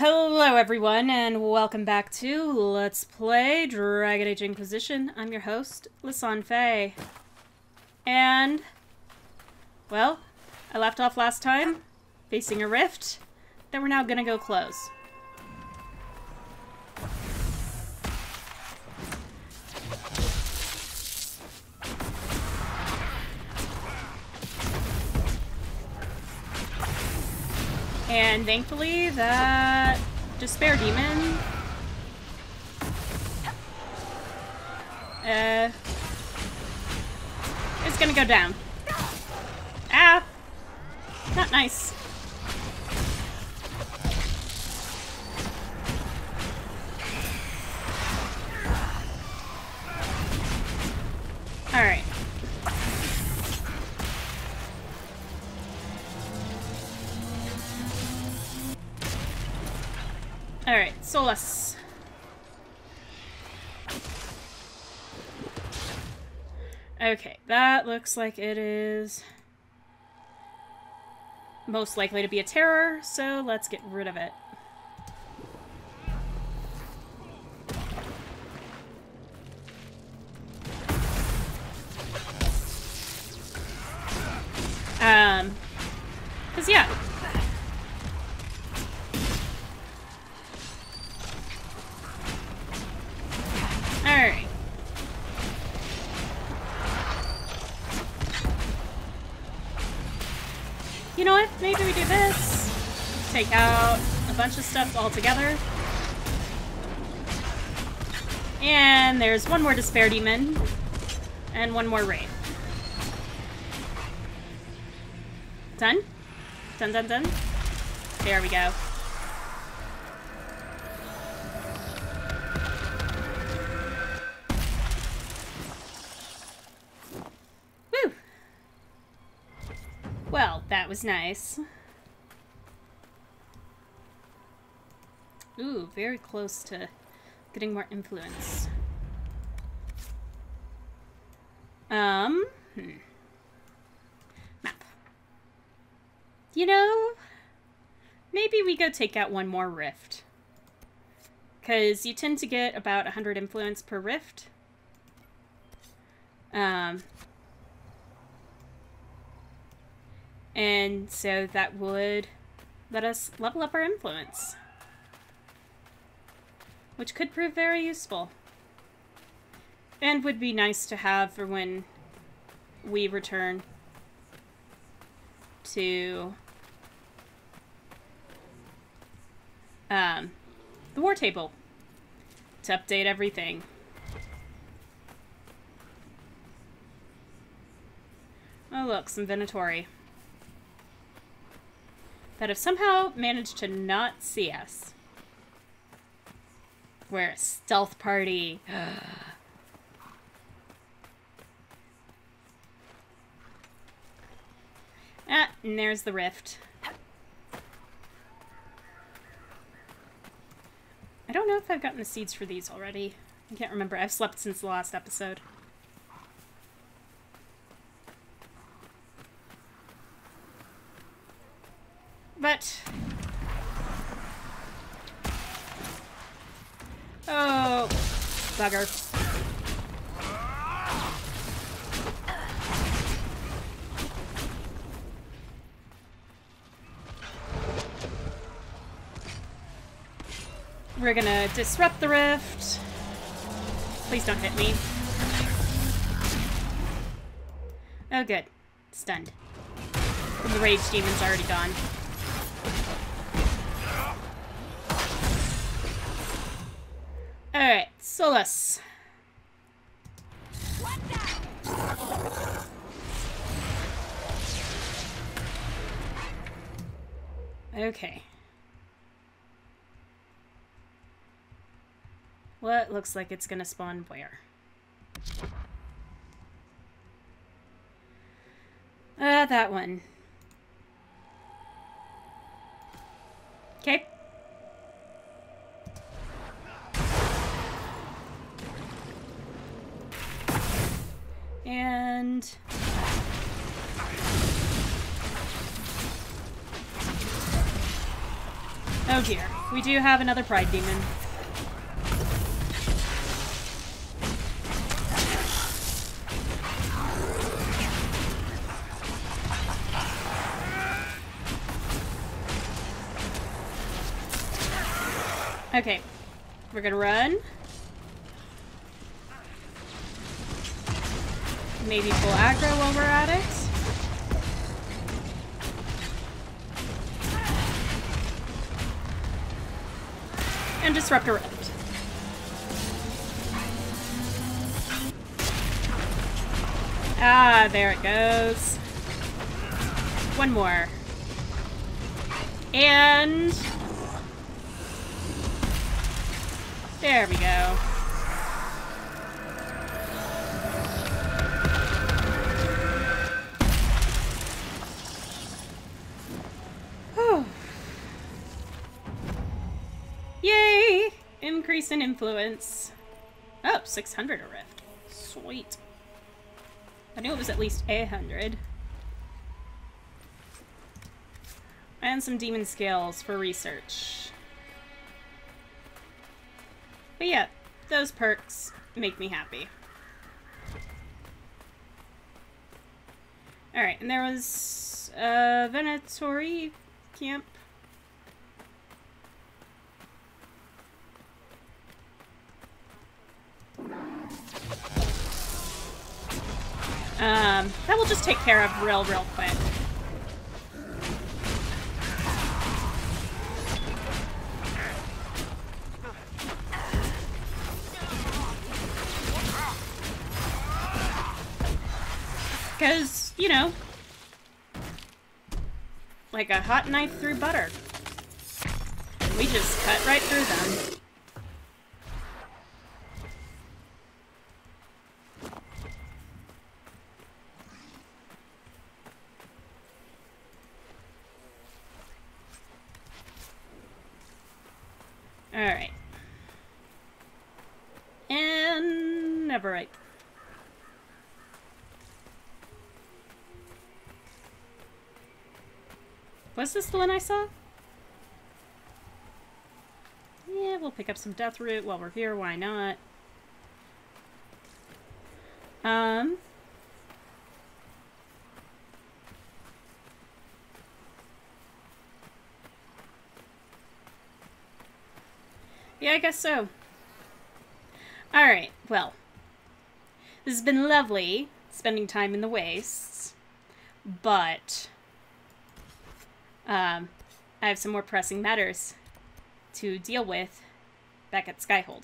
Hello everyone and welcome back to Let's Play Dragon Age Inquisition. I'm your host, Lison Faye. And, well, I left off last time facing a rift that we're now gonna go close. And thankfully, that Despair Demon... Uh... is gonna go down. Ah! Not nice. Solas. Okay, that looks like it is most likely to be a terror, so let's get rid of it. Um, cause yeah, Take out a bunch of stuff all together. And there's one more Despair Demon. And one more Wraith. Done? Done, done, done? There we go. Woo! Well, that was nice. Ooh, very close to getting more influence. Um, hmm. Map. You know, maybe we go take out one more rift. Because you tend to get about 100 influence per rift. Um, and so that would let us level up our influence. Which could prove very useful. And would be nice to have for when we return to um, the war table to update everything. Oh look, some Venatori. That have somehow managed to not see us. We're a stealth party. ah, and there's the rift. I don't know if I've gotten the seeds for these already. I can't remember. I've slept since the last episode. But... Oh, bugger. We're gonna disrupt the rift. Please don't hit me. Oh, good. Stunned. The rage demon's already gone. Okay. What looks like it's gonna spawn where? Ah, uh, that one. Okay. Oh dear. We do have another Pride Demon. Okay. We're gonna run. Maybe full aggro while we're at it. And disrupt a rift. Ah, there it goes. One more. And... There we go. Increase in influence. Oh, 600 a rift. Sweet. I knew it was at least 800. And some demon scales for research. But yeah, those perks make me happy. Alright, and there was a Venatori camp. Um, that we'll just take care of real, real quick. Because, you know, like a hot knife through butter. We just cut right through them. Was this the one I saw? Yeah, we'll pick up some Death Root while we're here, why not? Um... Yeah, I guess so. Alright, well. This has been lovely, spending time in the wastes. But... Um, I have some more pressing matters to deal with back at Skyhold.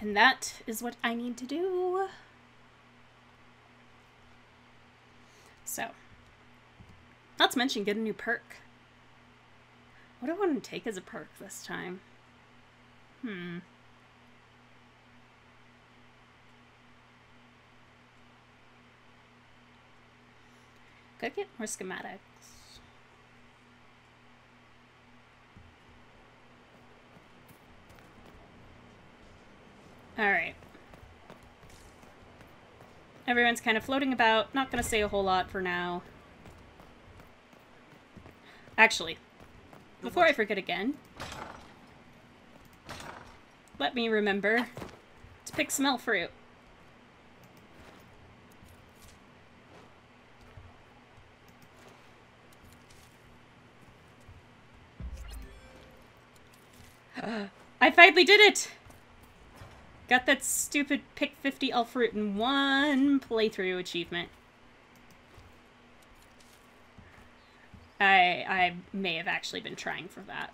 And that is what I need to do. So, not to mention get a new perk. What do I want to take as a perk this time? Hmm. Could get more schematics. Alright. Everyone's kind of floating about. Not going to say a whole lot for now. Actually, before I forget again, let me remember to pick some elf fruit. Finally did it! Got that stupid pick 50 elf root in one playthrough achievement. I I may have actually been trying for that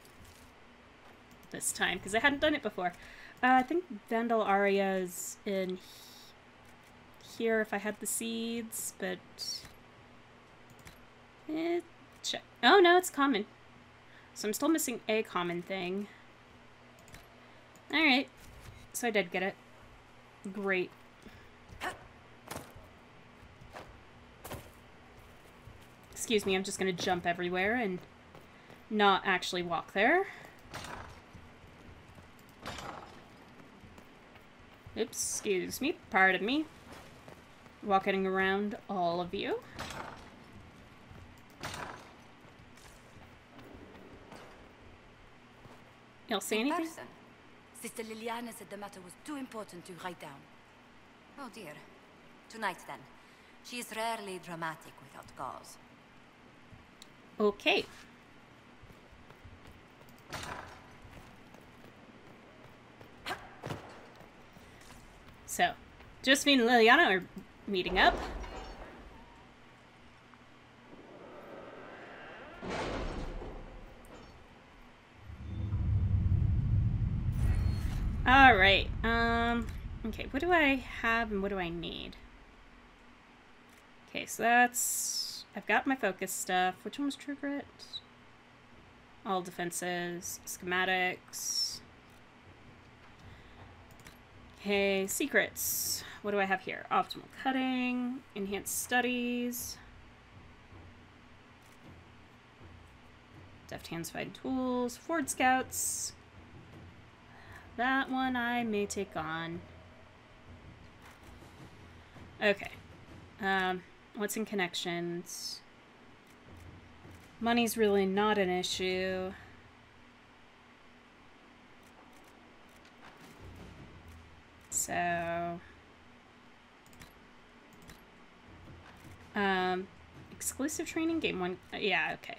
this time because I hadn't done it before. Uh, I think Vandal Aria is in here if I had the seeds, but eh, check. Oh no, it's common. So I'm still missing a common thing. Alright. So I did get it. Great. Excuse me, I'm just gonna jump everywhere and not actually walk there. Oops, excuse me, pardon me. walking around all of you. You'll see anything? Sister Leliana said the matter was too important to write down. Oh dear. Tonight then. She is rarely dramatic without cause. Okay. So, Josephine and Leliana are meeting up. All right. Um. Okay. What do I have and what do I need? Okay, so that's. I've got my focus stuff. Which one was True Grit? All defenses, schematics. Okay, secrets. What do I have here? Optimal cutting, enhanced studies, deft hands fine tools, Ford Scouts. That one I may take on. Okay. Um, what's in connections? Money's really not an issue. So, um, exclusive training game one. uh, yeah, okay.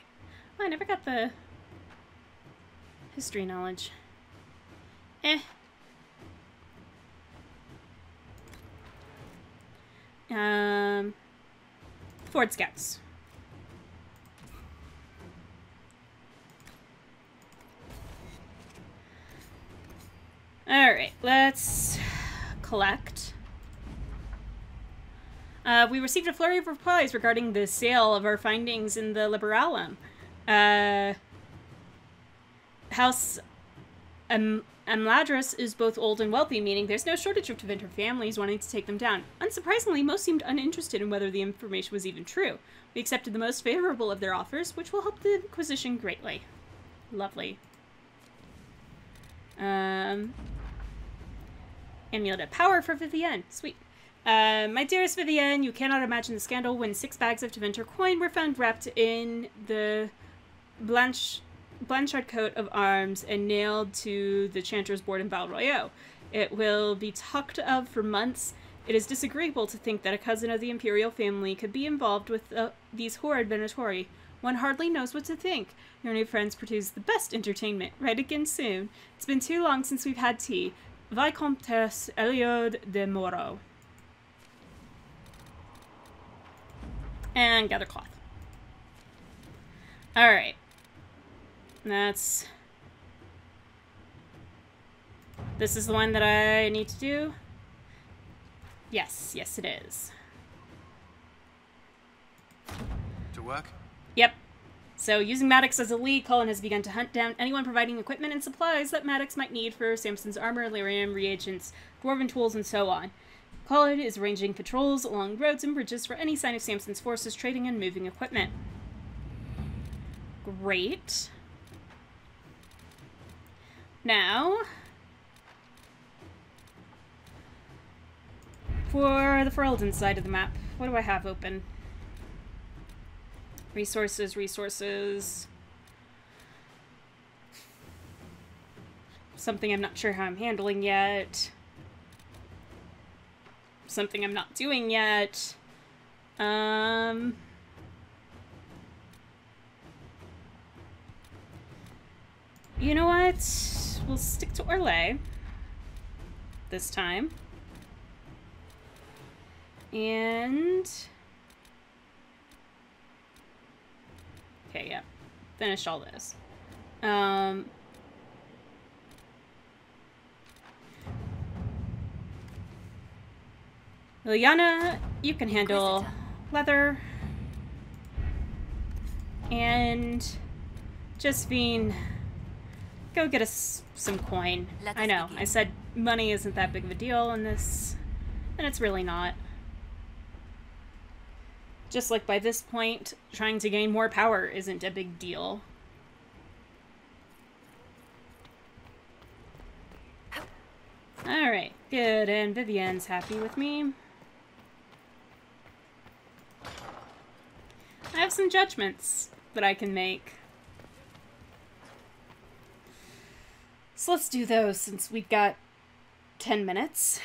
Oh, I never got the history knowledge. Eh. Um, Ford Scouts. Alright, let's collect. Uh, we received a flurry of replies regarding the sale of our findings in the Liberalum. Uh, House um, Amladaris is both old and wealthy, meaning there's no shortage of Tevinter families wanting to take them down. Unsurprisingly, most seemed uninterested in whether the information was even true. We accepted the most favorable of their offers, which will help the Inquisition greatly. Lovely. Um, amulet of power for Vivienne. Sweet. Uh, my dearest Vivienne, you cannot imagine the scandal when six bags of Tevinter coin were found wrapped in the Blanche Blanchard coat of arms and nailed to the chanter's board in Val Royaux. It will be talked of for months. It is disagreeable to think that a cousin of the imperial family could be involved with uh, these horrid Venatori. One hardly knows what to think. Your new friends produce the best entertainment. Write again soon. It's been too long since we've had tea. Vicomtesse Eliode de Moreau. And gather cloth. Alright. That's... This is the one that I need to do? Yes, yes it is. To work? Yep. So, using Maddox as a lead, Cullen has begun to hunt down anyone providing equipment and supplies that Maddox might need for Samson's armor, lyrium, reagents, dwarven tools, and so on. Cullen is arranging patrols along roads and bridges for any sign of Samson's forces trading and moving equipment. Great. Now, for the Ferelden side of the map, what do I have open? Resources, resources. Something I'm not sure how I'm handling yet. Something I'm not doing yet. Um. You know what? We'll stick to Orlais this time. And Okay, yeah. Finish all this. Um Leliana, you can handle leather. And Josephine, go get us some coin. Let I know, I said money isn't that big of a deal in this, and it's really not. Just like by this point, trying to gain more power isn't a big deal. Alright, good, and Vivienne's happy with me. I have some judgments that I can make. So let's do those since we've got 10 minutes.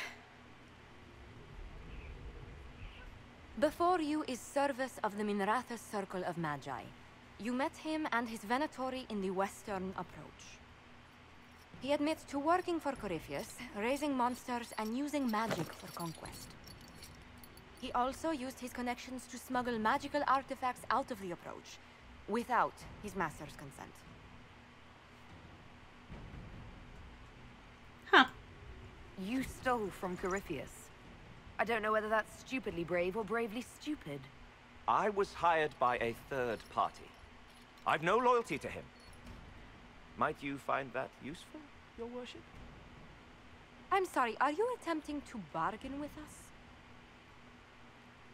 Before you is Servis of the Minrathous Circle of Magi. You met him and his Venatori in the Western Approach. He admits to working for Corypheus, raising monsters, and using magic for conquest. He also used his connections to smuggle magical artifacts out of the Approach, without his master's consent. You stole from Corypheus. I don't know whether that's stupidly brave or bravely stupid. I was hired by a third party. I've no loyalty to him. Might you find that useful, your worship? I'm sorry, are you attempting to bargain with us?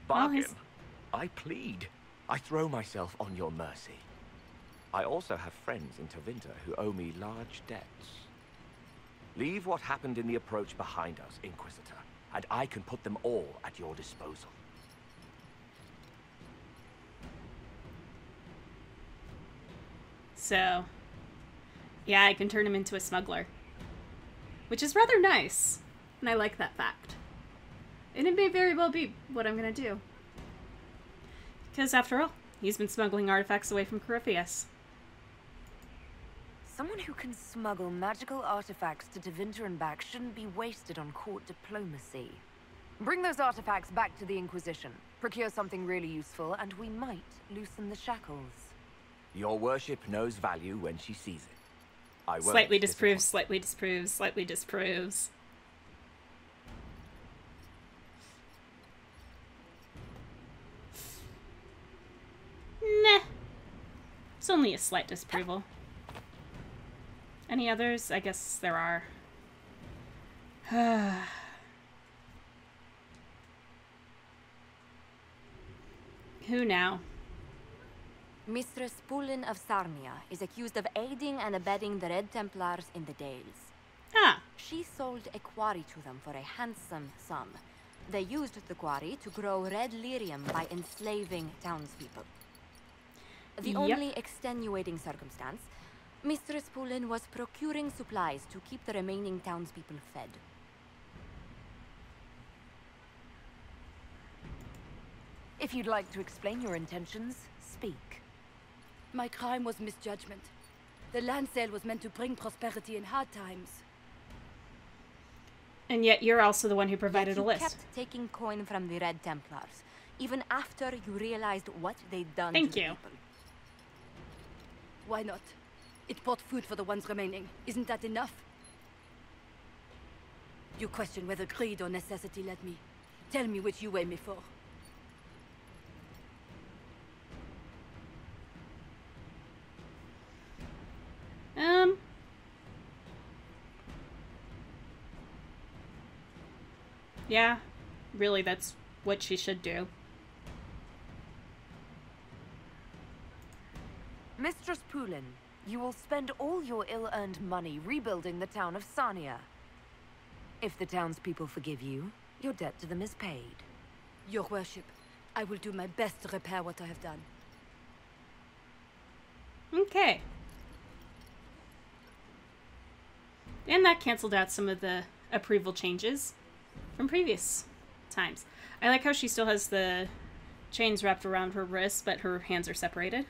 Bargain? he's- I plead. I throw myself on your mercy. I also have friends in Tevinter who owe me large debts. Leave what happened in the approach behind us, Inquisitor, and I can put them all at your disposal. So, yeah, I can turn him into a smuggler. Which is rather nice. And I like that fact. And it may very well be what I'm to do. Because after all, he's been smuggling artifacts away from Corypheus. Someone who can smuggle magical artifacts to Tevinter and back shouldn't be wasted on court diplomacy. Bring those artifacts back to the Inquisition, procure something really useful, and we might loosen the shackles. Your worship knows value when she sees it. I won't Slightly disproves, disappoint. slightly disproves, slightly disproves. Nah. It's only a slight disapproval. Any others? I guess there are. Who now? Mistress Poulin of Sahrnia is accused of aiding and abetting the Red Templars in the Dales. Ah, She sold a quarry to them for a handsome sum. They used the quarry to grow red lyrium by enslaving townspeople. The Yep. only extenuating circumstance, Mistress Poulin was procuring supplies to keep the remaining townspeople fed. If you'd like to explain your intentions, speak. My crime was misjudgment. The land sale was meant to bring prosperity in hard times. and yet you're also the one who Yet provided a you list. kept taking coin from the Red Templars, even after you realized what they'd done Thank to the you. people. Why not? It bought food for the ones remaining. Isn't that enough? You question whether greed or necessity led me. Tell me which you weigh me for. Um. Yeah, really, that's what she should do. Mistress Poulin, you will spend all your ill-earned money rebuilding the town of Sahrnia. If the townspeople forgive you, your debt to them is paid. Your worship, I will do my best to repair what I have done. Okay. And that canceled out some of the approval changes from previous times. I like how she still has the chains wrapped around her wrists, but her hands are separated.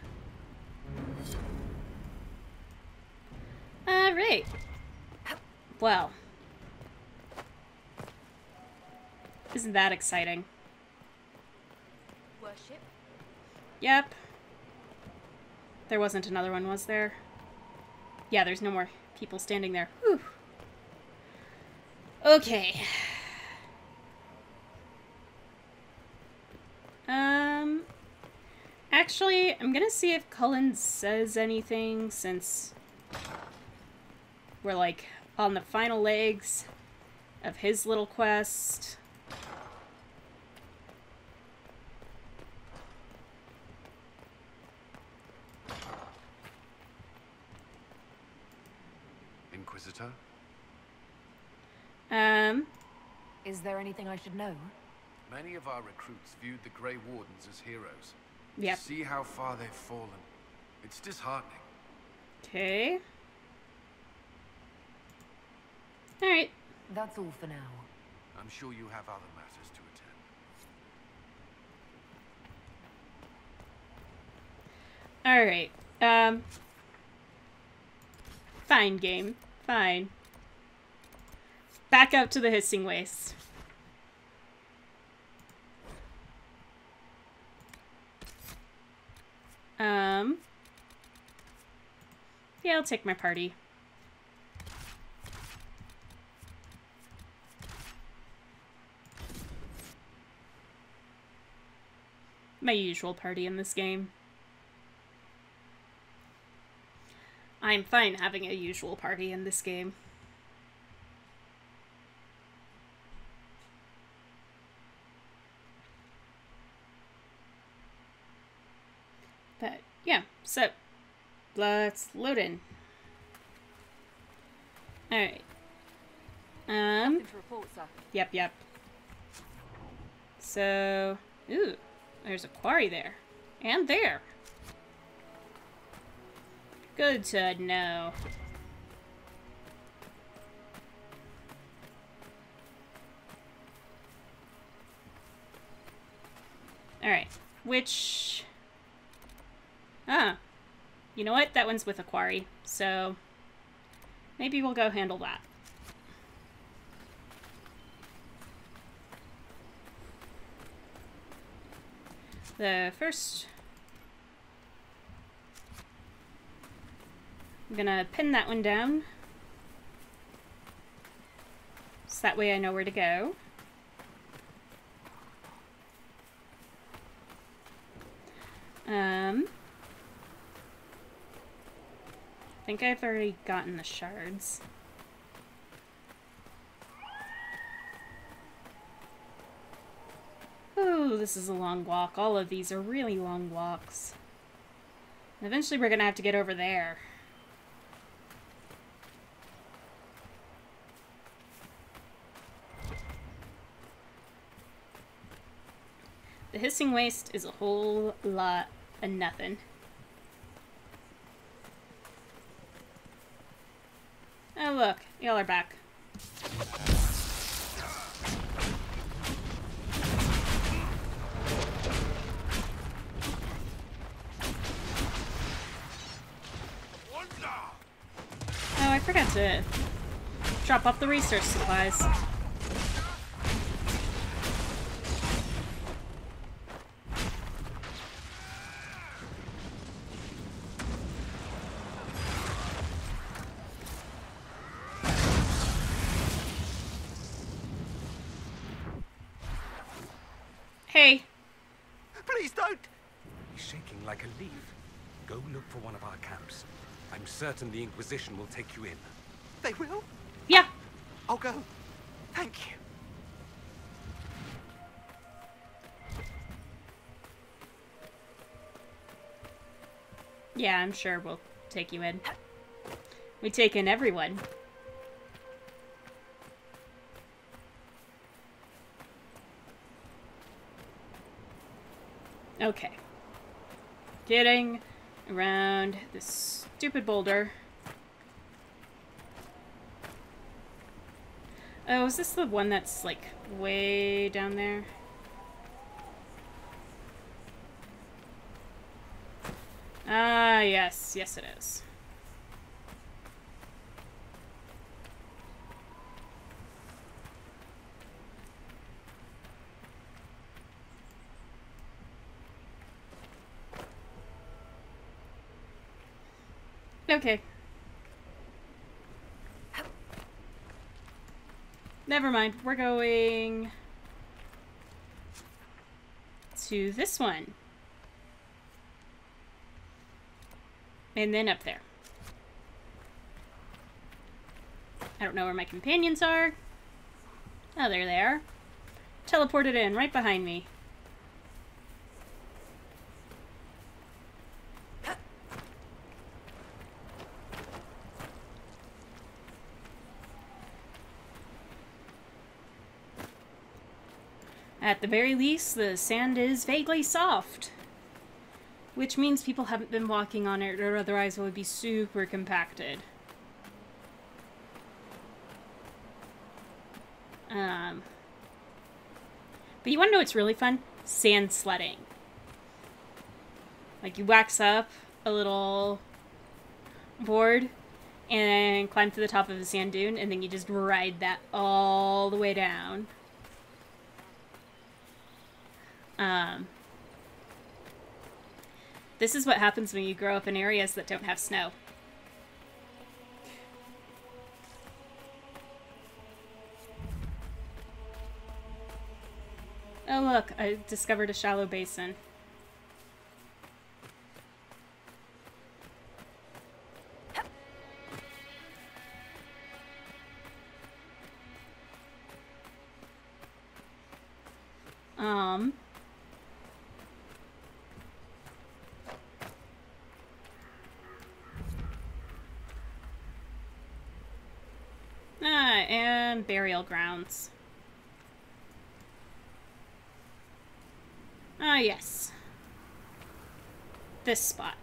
Alright. Well. Isn't that exciting? Worship? Yep. There wasn't another one, was there? Yeah, there's no more people standing there. Whew. Okay. Um. Actually, I'm gonna see if Cullen says anything since we're like on the final legs of his little quest. Inquisitor? Um. Is there anything I should know? Many of our recruits viewed the Grey Wardens as heroes. Yep. See how far they've fallen. It's disheartening. Okay. Alright. That's all for now. I'm sure you have other matters to attend. Alright. Um. Fine, game. Fine. Back up to the hissing waste. Um. Yeah, I'll take my party. My usual party in this game. I'm fine having a usual party in this game. But yeah, so let's load in. Alright. Um, report, yep, yep. So, ooh, there's a quarry there. And there. Good to know. Alright, which... Ah. You know what? That one's with a quarry, so... Maybe we'll go handle that. The first I'm gonna pin that one down. So that way I know where to go. Um, I think I've already gotten the shards. Ooh, this is a long walk. All of these are really long walks. And eventually we're gonna have to get over there. The hissing waste is a whole lot of nothing. Oh look, y'all are back. Oh, I forgot to drop off the research supplies. Hey, Please don't! He's shaking like a leaf. Go look for one of our camps. I'm certain the Inquisition will take you in. They will? yeah, I'll go. Thank you. yeah, I'm sure we'll take you in. We take in everyone. Okay. Getting around this stupid boulder. Oh, is this the one that's like way down there? Ah, yes, yes it is. Okay. Never mind. We're going to this one. And then up there. I don't know where my companions are. Oh, there they are. There. Teleported in right behind me. At the very least, the sand is vaguely soft. Which means people haven't been walking on it, or otherwise it would be super compacted. Um, but you want to know what's really fun? Sand sledding. Like you wax up a little board and climb to the top of a sand dune, and then you just ride that all the way down. Um, this is what happens when you grow up in areas that don't have snow. Oh look, I discovered a shallow basin. Burial grounds. Ah, yes. This spot.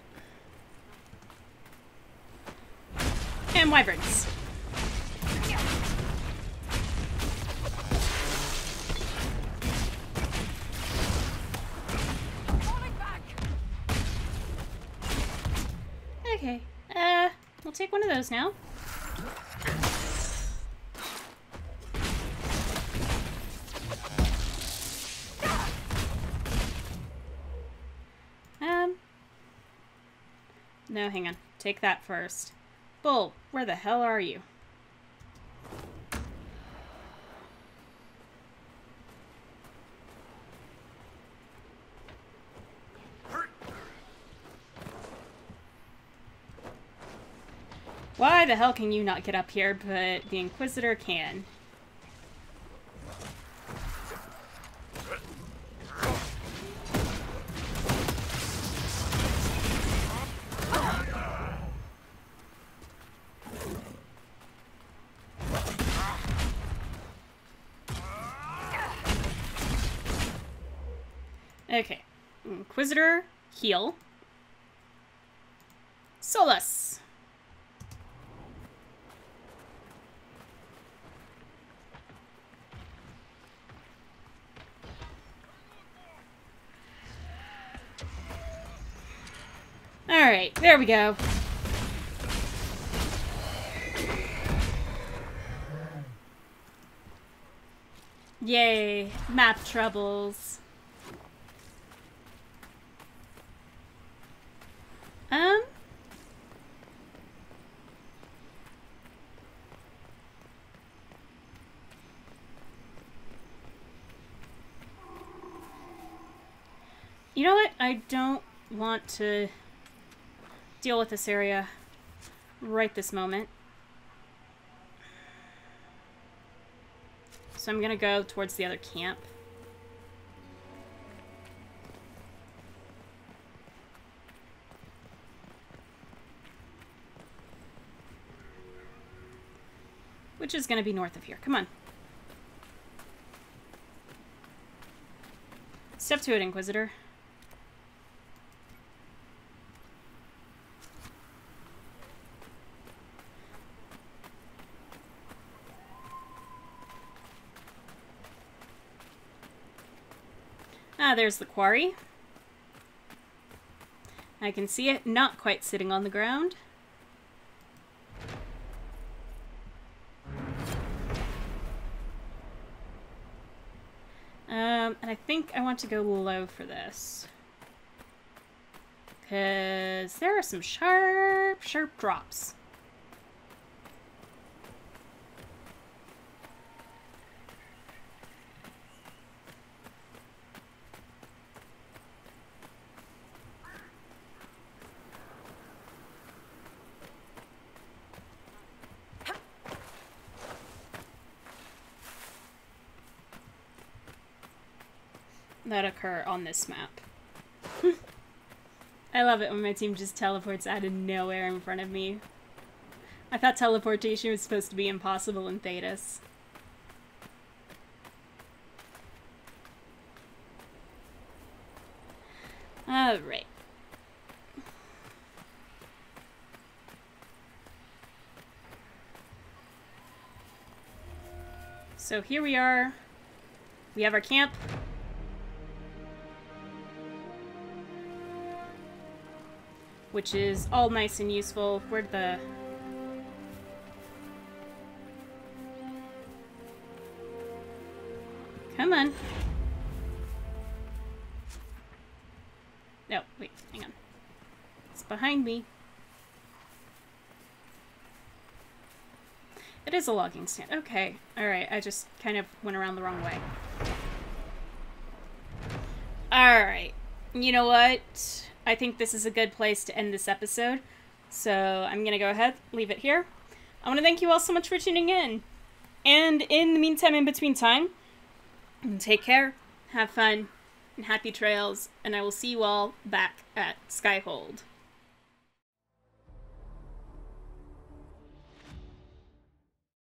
And wyverns. Okay. Uh, we'll take one of those now. Hang on. Take that first. Bull, where the hell are you? Why the hell can you not get up here, but the Inquisitor can? Inquisitor, heal. Solas. Alright, there we go. Yay, map troubles. Um. You know what? I don't want to deal with this area right this moment. So I'm gonna go towards the other camp. Which is gonna be north of here. Come on. Step to it, Inquisitor. There's the quarry. I can see it not quite sitting on the ground. Um, and I think I want to go low for this. Because there are some sharp, sharp drops. that occur on this map. I love it when my team just teleports out of nowhere in front of me. I thought teleportation was supposed to be impossible in Thedas. Alright. So here we are. We have our camp. Which is all nice and useful. Where'd the... Come on. No, wait, hang on. It's behind me. It is a logging stand. Okay. Alright, I just kind of went around the wrong way. Alright. You know what? I think this is a good place to end this episode. So I'm going to go ahead, leave it here. I want to thank you all so much for tuning in. And in the meantime, in between time, take care, have fun, and happy trails, and I will see you all back at Skyhold.